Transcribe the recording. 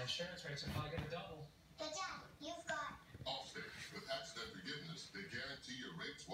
my insurance rates are probably going to double. But, Dad, you've got... Allstate. With Accident Forgiveness, they guarantee your rates won't.